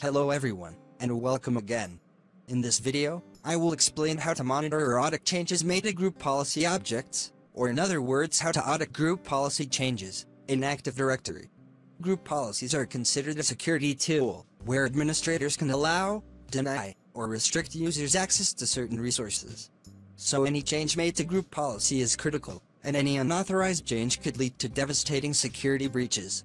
Hello everyone, and welcome again. In this video, I will explain how to monitor or audit changes made to group policy objects, or in other words how to audit group policy changes, in Active Directory. Group policies are considered a security tool, where administrators can allow, deny, or restrict users access to certain resources. So any change made to group policy is critical, and any unauthorized change could lead to devastating security breaches.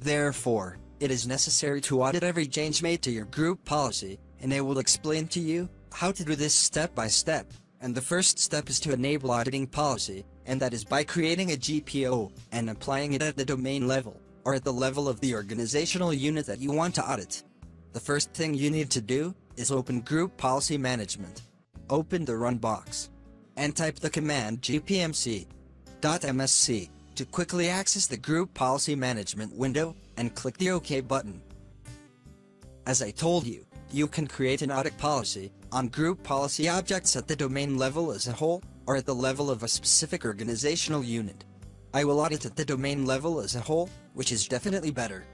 Therefore, it is necessary to audit every change made to your group policy, and I will explain to you how to do this step by step. And the first step is to enable auditing policy, and that is by creating a GPO and applying it at the domain level, or at the level of the organizational unit that you want to audit. The first thing you need to do is open Group Policy Management. Open the Run box and type the command gpmc.msc to quickly access the Group Policy Management window and click the OK button. As I told you, you can create an audit policy on group policy objects at the domain level as a whole, or at the level of a specific organizational unit. I will audit at the domain level as a whole, which is definitely better.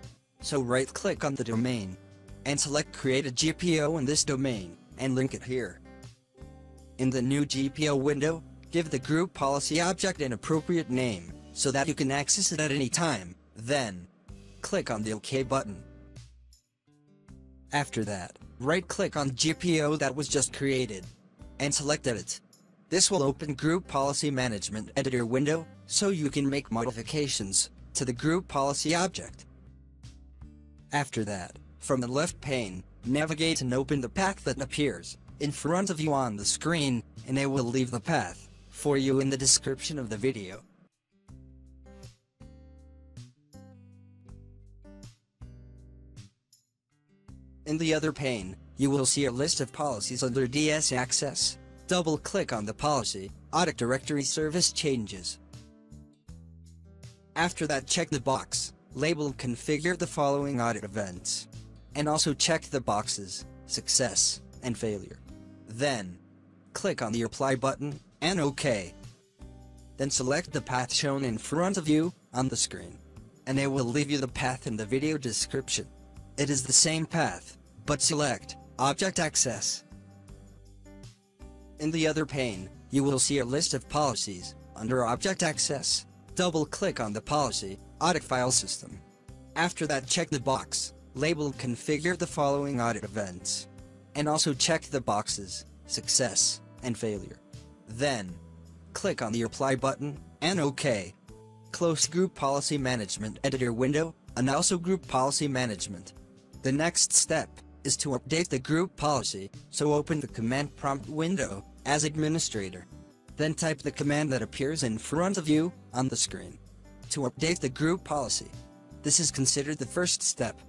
So right-click on the domain, and select Create a GPO in this domain, and link it here. In the new GPO window, give the group policy object an appropriate name, so that you can access it at any time, then, click on the OK button. After that, right-click on GPO that was just created, and select Edit. This will open Group Policy Management Editor window, so you can make modifications to the group policy object. After that, from the left pane, navigate and open the path that appears in front of you on the screen, and I will leave the path for you in the description of the video. In the other pane, you will see a list of policies under DS Access. Double-click on the policy, Audit Directory Service Changes. After that check the box, labeled Configure the following audit events. And also check the boxes, Success, and Failure. Then, click on the Apply button, and OK. Then select the path shown in front of you, on the screen. And I will leave you the path in the video description. It is the same path, but select Object Access. In the other pane, you will see a list of policies. Under Object Access, double-click on the policy, Audit File System. After that check the box, labeled Configure the following audit events. And also check the boxes, Success, and Failure. Then, click on the Apply button, and OK. Close Group Policy Management Editor window, and also Group Policy Management. The next step is to update the group policy, so open the command prompt window as administrator. Then type the command that appears in front of you on the screen. To update the group policy. This is considered the first step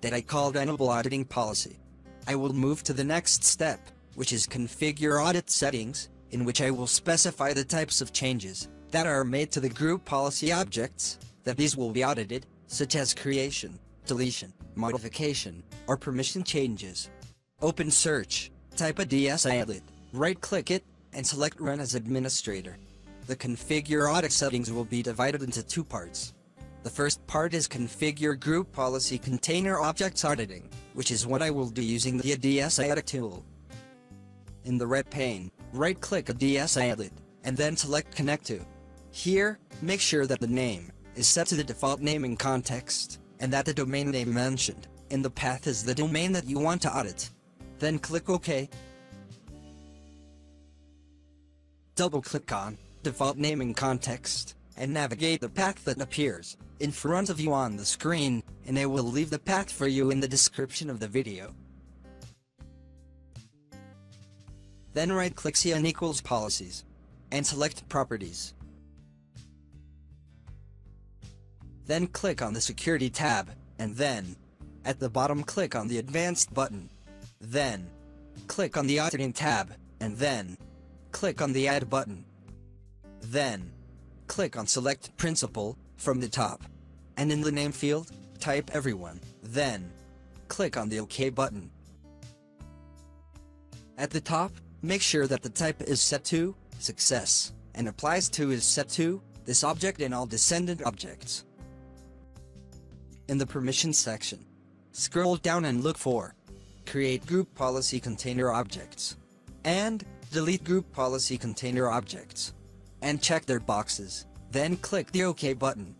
that I called Enable Auditing Policy. I will move to the next step, which is Configure Audit Settings, in which I will specify the types of changes that are made to the group policy objects that these will be audited, such as creation, deletion, modification, or permission changes. Open search, type ADSI Edit, right-click it, and select Run as Administrator. The Configure Audit settings will be divided into two parts. The first part is Configure Group Policy Container Objects Auditing, which is what I will do using the ADSI Edit tool. In the red pane, right-click ADSI Edit, and then select Connect to. Here, make sure that the name is set to the default naming context and that the domain name mentioned in the path is the domain that you want to audit. Then click OK. Double-click on Default Naming Context, and navigate the path that appears in front of you on the screen, and I will leave the path for you in the description of the video. Then right-click CN equals Policies, and select Properties. Then click on the Security tab, and then, at the bottom click on the Advanced button. Then, click on the Auditing tab, and then, click on the Add button. Then, click on Select Principal from the top. And in the name field, type Everyone. Then, click on the OK button. At the top, make sure that the type is set to Success, and applies to is set to this object and all descendant objects in the permissions section. Scroll down and look for create group policy container objects, and delete group policy container objects, and check their boxes, then click the OK button.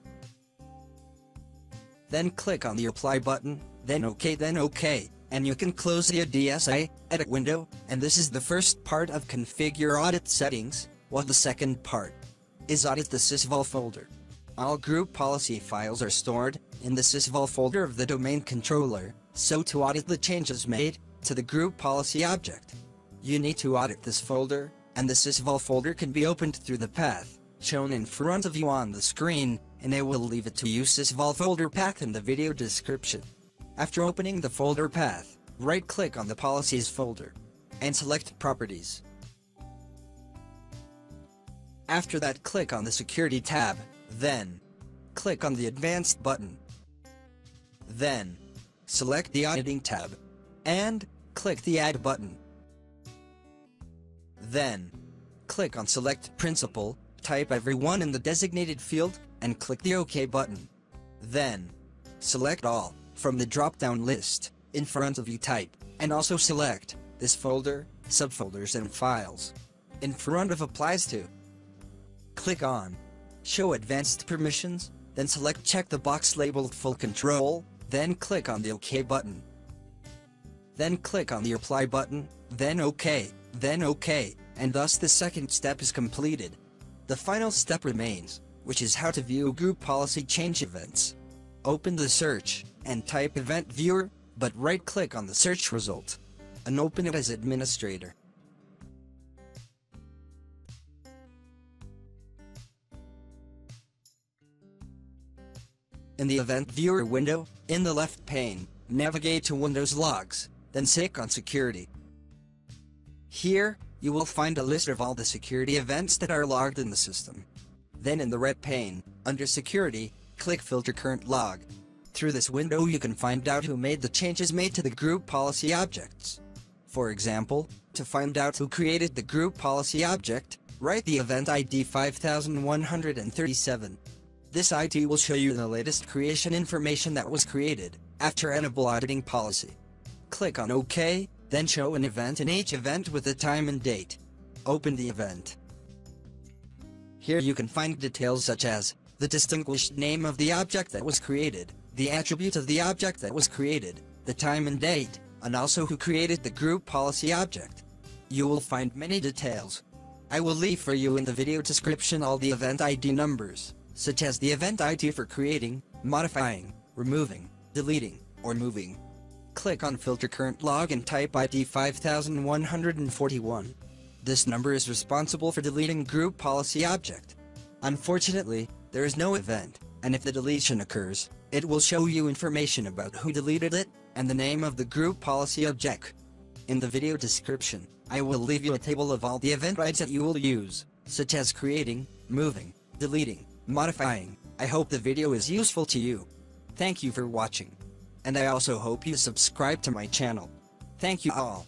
Then click on the Apply button, then OK then OK, and you can close the ADSI Edit window, and this is the first part of Configure Audit Settings, while the second part is Audit the sysvol folder. All group policy files are stored in the sysvol folder of the domain controller, so to audit the changes made to the group policy object, you need to audit this folder, and the sysvol folder can be opened through the path shown in front of you on the screen, and I will leave it to you sysvol folder path in the video description. After opening the folder path, right-click on the Policies folder and select Properties. After that click on the Security tab, then click on the Advanced button. Then select the Auditing tab and click the Add button. Then click on Select Principal, type everyone in the designated field, and click the OK button. Then select All from the drop-down list in front of you type, and also select this folder, subfolders and files. In front of applies to. Click on Show Advanced Permissions, then select check the box labeled Full Control, then click on the OK button. Then click on the Apply button, then OK, then OK, and thus the second step is completed. The final step remains, which is how to view group policy change events. Open the search, and type Event Viewer, but right-click on the search result, and open it as Administrator. In the Event Viewer window, in the left pane, navigate to Windows Logs, then click on Security. Here, you will find a list of all the security events that are logged in the system. Then in the red pane, under Security, click Filter Current Log. Through this window you can find out who made the changes made to the group policy objects. For example, to find out who created the group policy object, write the event ID 5137. This ID will show you the latest creation information that was created after Enable auditing policy. Click on OK, then show an event in each event with the time and date. Open the event. Here you can find details such as the distinguished name of the object that was created, the attribute of the object that was created, the time and date, and also who created the group policy object. You will find many details. I will leave for you in the video description all the event ID numbers, such as the event ID for creating, modifying, removing, deleting, or moving. Click on Filter Current Log and type ID 5141. This number is responsible for deleting group policy object. Unfortunately, there is no event, and if the deletion occurs, it will show you information about who deleted it, and the name of the group policy object. In the video description, I will leave you a table of all the event rights that you will use, such as creating, moving, deleting, modifying. I hope the video is useful to you. Thank you for watching. And I also hope you subscribe to my channel. Thank you all.